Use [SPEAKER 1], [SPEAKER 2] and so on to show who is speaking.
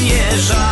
[SPEAKER 1] nie żal.